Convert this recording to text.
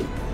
you